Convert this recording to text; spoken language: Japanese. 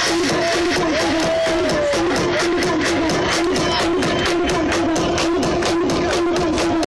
すごい!